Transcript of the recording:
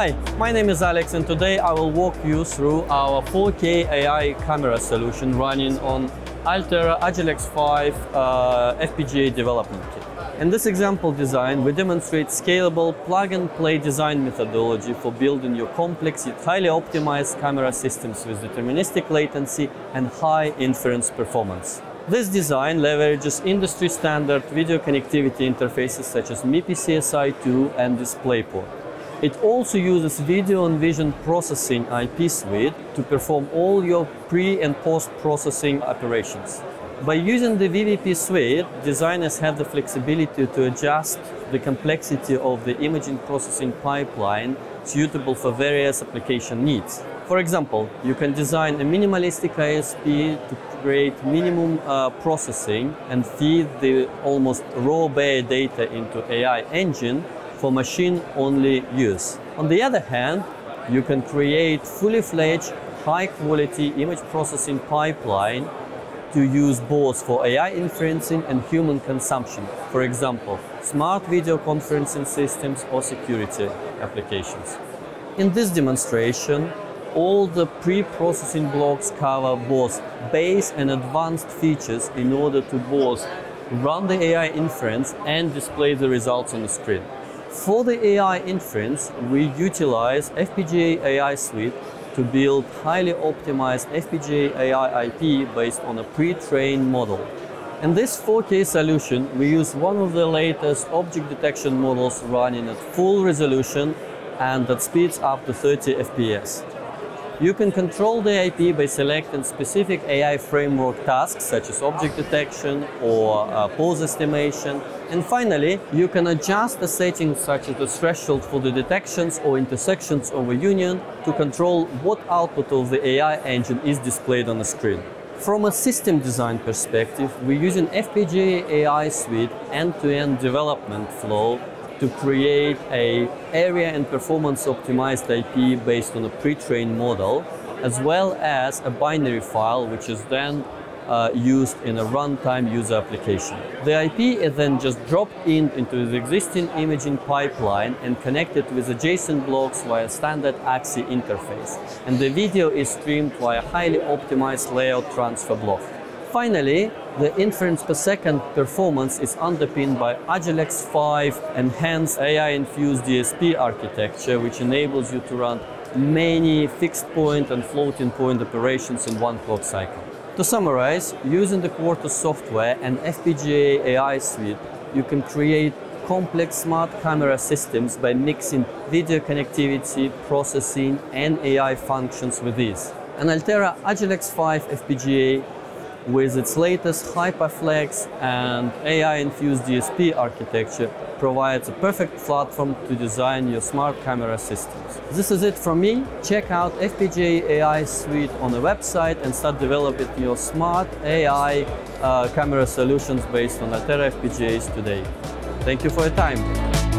Hi, my name is Alex and today I will walk you through our 4K AI camera solution running on Altera Agilex 5 uh, FPGA development kit. In this example design, we demonstrate scalable plug-and-play design methodology for building your complex yet highly optimized camera systems with deterministic latency and high inference performance. This design leverages industry-standard video connectivity interfaces such as MIPI CSI2 and DisplayPort. It also uses video and vision processing IP suite to perform all your pre and post processing operations. By using the VVP suite, designers have the flexibility to adjust the complexity of the imaging processing pipeline suitable for various application needs. For example, you can design a minimalistic ISP to create minimum uh, processing and feed the almost raw bare data into AI engine for machine-only use. On the other hand, you can create fully fledged, high-quality image processing pipeline to use both for AI inferencing and human consumption. For example, smart video conferencing systems or security applications. In this demonstration, all the pre-processing blocks cover both base and advanced features in order to both run the AI inference and display the results on the screen. For the AI inference, we utilize FPGA AI Suite to build highly optimized FPGA AI IP based on a pre-trained model. In this 4K solution, we use one of the latest object detection models running at full resolution and that speeds up to 30 FPS. You can control the IP by selecting specific AI framework tasks such as object detection or uh, pose estimation. And finally, you can adjust the settings such as the threshold for the detections or intersections over union to control what output of the AI engine is displayed on the screen. From a system design perspective, we're using FPGA AI Suite end-to-end -end development flow to create a area and performance optimized IP based on a pre-trained model, as well as a binary file, which is then uh, used in a runtime user application. The IP is then just dropped in into the existing imaging pipeline and connected with adjacent blocks via standard AXI interface. And the video is streamed via highly optimized layout transform block. Finally, the inference per second performance is underpinned by Agilex 5 enhanced AI-infused DSP architecture, which enables you to run many fixed point and floating point operations in one clock cycle. To summarize, using the Quartus software and FPGA AI suite, you can create complex smart camera systems by mixing video connectivity, processing, and AI functions with these. An Altera Agilex 5 FPGA with its latest HyperFlex and AI-infused DSP architecture provides a perfect platform to design your smart camera systems. This is it from me. Check out FPGA AI Suite on the website and start developing your smart AI uh, camera solutions based on Altera FPGAs today. Thank you for your time.